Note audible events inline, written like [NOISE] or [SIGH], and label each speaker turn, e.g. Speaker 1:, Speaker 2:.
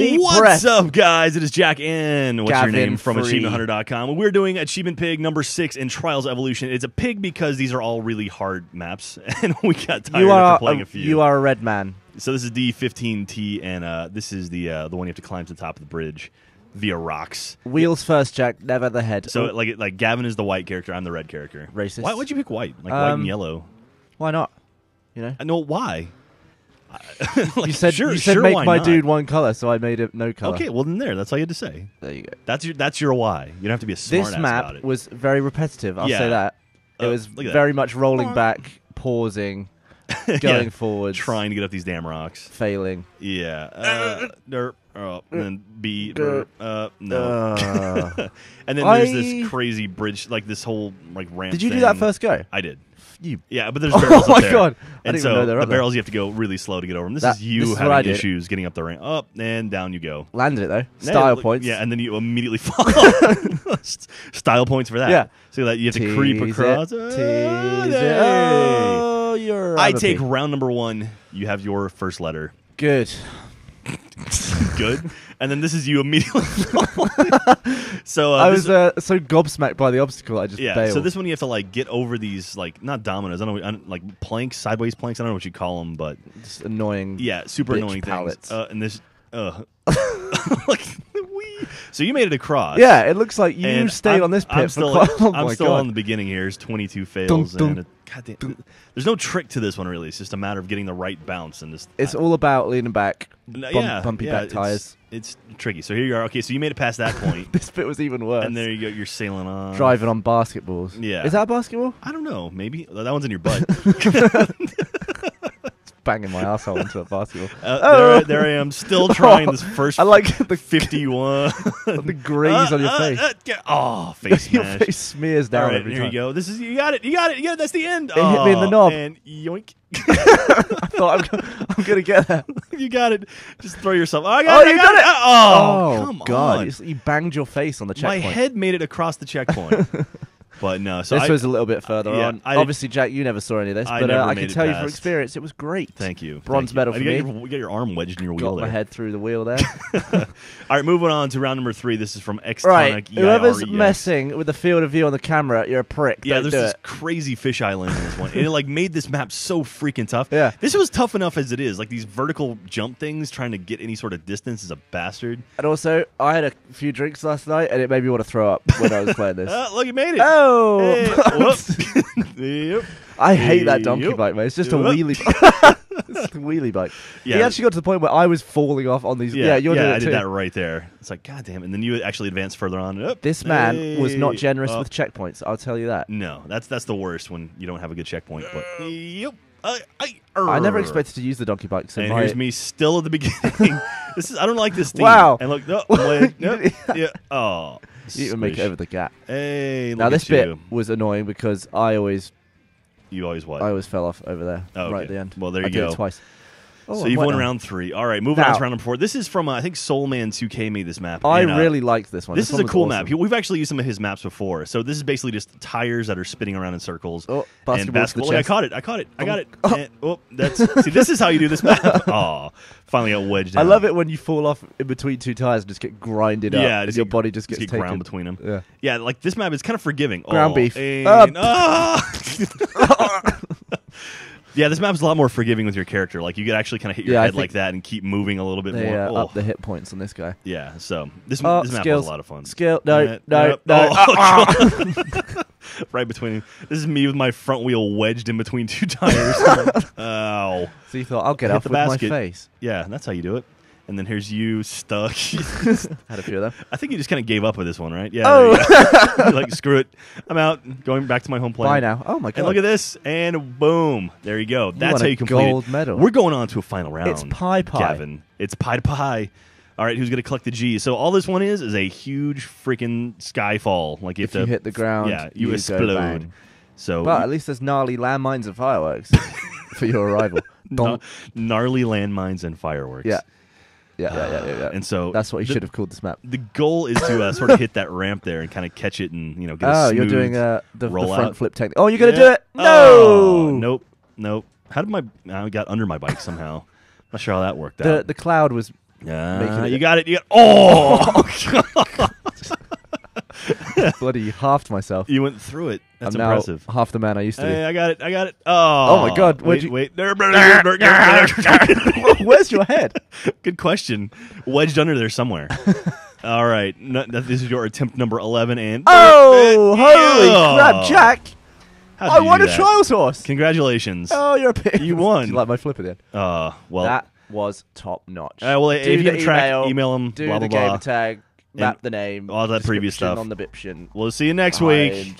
Speaker 1: Deep
Speaker 2: What's
Speaker 1: breath.
Speaker 2: up, guys? It is Jack N. What's
Speaker 1: Gavin
Speaker 2: your name from
Speaker 1: Free.
Speaker 2: AchievementHunter.com. We're doing Achievement Pig number six in Trials Evolution. It's a pig because these are all really hard maps, [LAUGHS] and we got tired
Speaker 1: You are
Speaker 2: after playing
Speaker 1: a,
Speaker 2: a few.
Speaker 1: you are a red man.
Speaker 2: so this is D15T, and uh, this is the uh, the one you have to climb to the top of the bridge via rocks.
Speaker 1: Wheels first, Jack. Never the head.
Speaker 2: So
Speaker 1: Oh,
Speaker 2: like like Gavin is the white character, I'm the red character.
Speaker 1: Racist.
Speaker 2: Why would you pick white? Like white
Speaker 1: Um,
Speaker 2: and yellow.
Speaker 1: why not? You know.
Speaker 2: I know why. [LAUGHS] Like,
Speaker 1: You said
Speaker 2: sure,
Speaker 1: you said
Speaker 2: sure,
Speaker 1: make my
Speaker 2: not?
Speaker 1: dude one color, so I made it no color.
Speaker 2: Okay, well then there. That's all you had to say.
Speaker 1: there you go.
Speaker 2: That's your that's your why. You don't have to be a smart
Speaker 1: This
Speaker 2: ass
Speaker 1: map
Speaker 2: about it.
Speaker 1: was very repetitive. I'll
Speaker 2: Yeah.
Speaker 1: say that. It
Speaker 2: Uh,
Speaker 1: was
Speaker 2: look that.
Speaker 1: very much rolling back, pausing, [LAUGHS] going
Speaker 2: Yeah,
Speaker 1: forwards,
Speaker 2: trying to get up these damn rocks.
Speaker 1: failing.
Speaker 2: Yeah. Uh, [LAUGHS] derp, uh, and then B.
Speaker 1: Derp.
Speaker 2: derp, Uh, no.
Speaker 1: Uh,
Speaker 2: and then there's
Speaker 1: I-
Speaker 2: this crazy bridge, like this whole like ramp.
Speaker 1: did you do that first go?
Speaker 2: I did.
Speaker 1: You.
Speaker 2: Yeah, but there's [LAUGHS]
Speaker 1: Oh
Speaker 2: barrels up
Speaker 1: my
Speaker 2: there.
Speaker 1: God. I
Speaker 2: And
Speaker 1: didn't
Speaker 2: so
Speaker 1: even know they were
Speaker 2: the
Speaker 1: up there.
Speaker 2: barrels you have to go really slow to get over them. This
Speaker 1: That-
Speaker 2: is you
Speaker 1: this is what I
Speaker 2: having
Speaker 1: did.
Speaker 2: issues getting up the ramp. Up and down you go.
Speaker 1: Landed it though.
Speaker 2: Yeah,
Speaker 1: Style
Speaker 2: look-
Speaker 1: points.
Speaker 2: Yeah, and then you immediately [LAUGHS] fall. Style points for that.
Speaker 1: Yeah.
Speaker 2: So that you have to creep
Speaker 1: Tease
Speaker 2: across.
Speaker 1: It,
Speaker 2: Ah,
Speaker 1: tease it.
Speaker 2: hey.
Speaker 1: Oh, you're.
Speaker 2: I take round number one. You have your first letter.
Speaker 1: Good.
Speaker 2: Good. and then this is you immediately. [LAUGHS] so uh,
Speaker 1: I was uh, so gobsmacked by the obstacle, I just
Speaker 2: yeah.
Speaker 1: bailed.
Speaker 2: So this one you have to like get over these like not dominoes. I don't know I don't- like planks, sideways planks. I don't know what you call them, but
Speaker 1: Just annoying.
Speaker 2: yeah, super annoying
Speaker 1: pallets.
Speaker 2: things. Uh, and this, uh, [LAUGHS] [LAUGHS] like. [LAUGHS] So you made it across.
Speaker 1: Yeah, it looks like you
Speaker 2: And
Speaker 1: stay
Speaker 2: I'm-
Speaker 1: on this
Speaker 2: I'm still.
Speaker 1: Oh
Speaker 2: I'm still
Speaker 1: god!
Speaker 2: on the beginning here. It's 22 fails,
Speaker 1: Dun,
Speaker 2: and
Speaker 1: dun,
Speaker 2: it, goddamn, there's no trick to this one really. It's just a matter of getting the right bounce and just.
Speaker 1: it's
Speaker 2: I-
Speaker 1: all about leaning back, bump,
Speaker 2: yeah,
Speaker 1: bumpy
Speaker 2: yeah,
Speaker 1: back
Speaker 2: it's-
Speaker 1: tires.
Speaker 2: It's tricky. So here you are. Okay, so you made it past that point, [LAUGHS]
Speaker 1: This bit was even worse.
Speaker 2: and there you go. You're sailing on.
Speaker 1: driving on basketballs.
Speaker 2: Yeah.
Speaker 1: is that a basketball?
Speaker 2: I don't know. Maybe that one's in your butt. [LAUGHS]
Speaker 1: Banging my asshole into a basketball. [LAUGHS]
Speaker 2: Uh,
Speaker 1: Oh.
Speaker 2: there, there I am, still [LAUGHS] trying this first.
Speaker 1: I like the [LAUGHS]
Speaker 2: 51.
Speaker 1: the graze on your
Speaker 2: Uh, uh,
Speaker 1: face.
Speaker 2: uh, oh, face
Speaker 1: your face smears down
Speaker 2: All right,
Speaker 1: every
Speaker 2: here
Speaker 1: time.
Speaker 2: you go. This is you got it. You got it. It. That's the end.
Speaker 1: It hit me in the
Speaker 2: Oh,
Speaker 1: knob.
Speaker 2: And yoink.
Speaker 1: I thought I'm, go- I'm gonna get that.
Speaker 2: you got it. Just throw yourself. Oh, I got
Speaker 1: Oh,
Speaker 2: it.
Speaker 1: You
Speaker 2: got
Speaker 1: got
Speaker 2: it. Oh,
Speaker 1: Oh,
Speaker 2: come
Speaker 1: god!
Speaker 2: on.
Speaker 1: You banged your face on the checkpoint.
Speaker 2: My head made it across the checkpoint. But no. So
Speaker 1: this
Speaker 2: I,
Speaker 1: was a little bit further
Speaker 2: yeah,
Speaker 1: on.
Speaker 2: I-
Speaker 1: Obviously, Jack, you never saw any of this,
Speaker 2: I
Speaker 1: but uh, I can tell you from experience, it was great.
Speaker 2: Thank you.
Speaker 1: Bronze
Speaker 2: Thank
Speaker 1: medal
Speaker 2: Uh,
Speaker 1: for
Speaker 2: you
Speaker 1: me.
Speaker 2: your, you got your arm wedged in your wheel
Speaker 1: Got
Speaker 2: there.
Speaker 1: my head through the wheel there. [LAUGHS]
Speaker 2: All right, moving on to round number three. This is from X
Speaker 1: right, whoever's messing with the field of view on the camera, you're a prick.
Speaker 2: Yeah,
Speaker 1: Don't
Speaker 2: there's this
Speaker 1: it.
Speaker 2: crazy fish island in this one. and it like made this map so freaking tough.
Speaker 1: Yeah.
Speaker 2: This was tough enough as it is. Like these vertical jump things, trying to get any sort of distance is a bastard.
Speaker 1: And also, I had a few drinks last night, and it made me want to throw up when I was playing this. [LAUGHS]
Speaker 2: Uh, look, you made it.
Speaker 1: oh,
Speaker 2: Hey, [LAUGHS] yep.
Speaker 1: I hate that donkey
Speaker 2: Yep.
Speaker 1: bike, mate. It's just a
Speaker 2: Yep.
Speaker 1: wheelie. [LAUGHS] [LAUGHS] it's a wheelie bike. He actually got to the point where I was falling off on these.
Speaker 2: Yeah,
Speaker 1: Yeah, you're doing
Speaker 2: I
Speaker 1: it
Speaker 2: did
Speaker 1: too.
Speaker 2: that right there. It's like, god damn. And then you actually advance further on. Up.
Speaker 1: This man was not
Speaker 2: Hey.
Speaker 1: generous
Speaker 2: Oh,
Speaker 1: with checkpoints. I'll tell you that.
Speaker 2: No, that's that's the worst when you don't have a good checkpoint. But yep. I, I,
Speaker 1: I never
Speaker 2: err.
Speaker 1: expected to use the donkey bike. So
Speaker 2: And
Speaker 1: my,
Speaker 2: here's me still at the beginning. this is I don't like this theme.
Speaker 1: Wow.
Speaker 2: And look, no, wait, no, yeah. Oh,
Speaker 1: You even make it over the gap.
Speaker 2: Hey,
Speaker 1: now this bit was annoying because I always,
Speaker 2: You always what?
Speaker 1: I always fell off over there
Speaker 2: Oh,
Speaker 1: right at the end.
Speaker 2: Well, there
Speaker 1: I
Speaker 2: you
Speaker 1: did
Speaker 2: go.
Speaker 1: It twice. Oh,
Speaker 2: so you've won round three. All right, moving on to round number four. This is from uh, I think Soulman 2K made this map.
Speaker 1: I
Speaker 2: and, uh,
Speaker 1: really liked this one.
Speaker 2: This, is
Speaker 1: one
Speaker 2: a cool
Speaker 1: awesome.
Speaker 2: map. We've actually used some of his maps before. So this is basically just tires that are spinning around in circles.
Speaker 1: Oh,
Speaker 2: and
Speaker 1: basketball the
Speaker 2: basketball. Look, I caught it. I caught it. I got it.
Speaker 1: Oh.
Speaker 2: And- oh, that's see. This is how you do this map. [LAUGHS] Oh, finally got wedged.
Speaker 1: I love it when you fall off in between two tires and just get grinded up.
Speaker 2: Yeah,
Speaker 1: your
Speaker 2: get-
Speaker 1: body just gets
Speaker 2: get ground between them.
Speaker 1: Yeah.
Speaker 2: Yeah, like this map is kind of forgiving.
Speaker 1: Ground
Speaker 2: oh,
Speaker 1: beef.
Speaker 2: and-
Speaker 1: Up. [LAUGHS] [LAUGHS]
Speaker 2: Ah! yeah, this map's a lot more forgiving with your character. Like you could actually kind of hit your
Speaker 1: Yeah, I
Speaker 2: head
Speaker 1: think
Speaker 2: like that and keep moving a little bit
Speaker 1: They
Speaker 2: more.
Speaker 1: uh,
Speaker 2: Oh.
Speaker 1: up the hit points on this guy.
Speaker 2: Yeah, so this,
Speaker 1: Oh,
Speaker 2: this map
Speaker 1: skills.
Speaker 2: was a lot of fun.
Speaker 1: Skill. No,
Speaker 2: Uh,
Speaker 1: no, no.
Speaker 2: Oh, [LAUGHS]
Speaker 1: ah. [LAUGHS]
Speaker 2: right between. This is me with my front wheel wedged in between two tires. [LAUGHS] Ow.
Speaker 1: So you thought I'll get
Speaker 2: Hit
Speaker 1: off
Speaker 2: the
Speaker 1: with
Speaker 2: basket.
Speaker 1: my face.
Speaker 2: Yeah, that's how you do it. And then here's you stuck. [LAUGHS]
Speaker 1: Had a few of them. [LAUGHS]
Speaker 2: I think you just kind of gave up with this one, right? Yeah.
Speaker 1: Oh.
Speaker 2: you [LAUGHS] like screw it. I'm out. Going back to my home planet.
Speaker 1: Bye now. Oh my god.
Speaker 2: And look at this, and boom, there you go. That's
Speaker 1: won
Speaker 2: how
Speaker 1: a
Speaker 2: you complete
Speaker 1: gold
Speaker 2: it.
Speaker 1: medal.
Speaker 2: We're going on to a final round.
Speaker 1: It's pie pie.
Speaker 2: Gavin. It's pie to pie. All right, who's going to collect the G? So all this one is is a huge freaking skyfall. Like you
Speaker 1: If
Speaker 2: have
Speaker 1: you
Speaker 2: to
Speaker 1: hit the ground,
Speaker 2: yeah, you,
Speaker 1: you
Speaker 2: explode. So
Speaker 1: But at least there's gnarly landmines and fireworks for your arrival.
Speaker 2: gna- gnarly landmines and fireworks.
Speaker 1: Yeah. Yeah, yeah, yeah, yeah, yeah.
Speaker 2: And so
Speaker 1: That's what you
Speaker 2: the-
Speaker 1: should have called this map.
Speaker 2: The goal is to uh, [LAUGHS] sort of hit that ramp there and kind of catch it and you know get a
Speaker 1: Oh, you're doing uh, the, the front
Speaker 2: out.
Speaker 1: flip technique. Oh, you're gonna
Speaker 2: Yeah.
Speaker 1: do it? No.
Speaker 2: Oh, nope, nope. How did my I got under my bike somehow? Not sure how that worked
Speaker 1: The
Speaker 2: out.
Speaker 1: the cloud was Yeah,
Speaker 2: Uh, you got it. You got, oh, [LAUGHS] [LAUGHS] [LAUGHS]
Speaker 1: Bloody halved myself.
Speaker 2: you went through it. That's
Speaker 1: I'm
Speaker 2: impressive.
Speaker 1: now half the man I used to
Speaker 2: Hey,
Speaker 1: be.
Speaker 2: I got it. I got it. Oh, oh
Speaker 1: my God,
Speaker 2: Wait,
Speaker 1: you-
Speaker 2: wait. [LAUGHS] [LAUGHS]
Speaker 1: Where's your head?
Speaker 2: Good question. Wedged under there somewhere. All right. No, this is your attempt number 11. And
Speaker 1: Oh, holy
Speaker 2: Yeah.
Speaker 1: crap, Jack! I won a
Speaker 2: that?
Speaker 1: trials horse.
Speaker 2: Congratulations.
Speaker 1: Oh, you're a pig.
Speaker 2: You won.
Speaker 1: you like my flipper then?
Speaker 2: Uh, well,
Speaker 1: that was top notch.
Speaker 2: Uh, well,
Speaker 1: do
Speaker 2: if you
Speaker 1: the
Speaker 2: track,
Speaker 1: email,
Speaker 2: email 'em,
Speaker 1: Do
Speaker 2: blah,
Speaker 1: the
Speaker 2: blah,
Speaker 1: gamer
Speaker 2: blah.
Speaker 1: tag, map the name,
Speaker 2: all that previous stuff.
Speaker 1: on the Biption.
Speaker 2: we'll see you next week.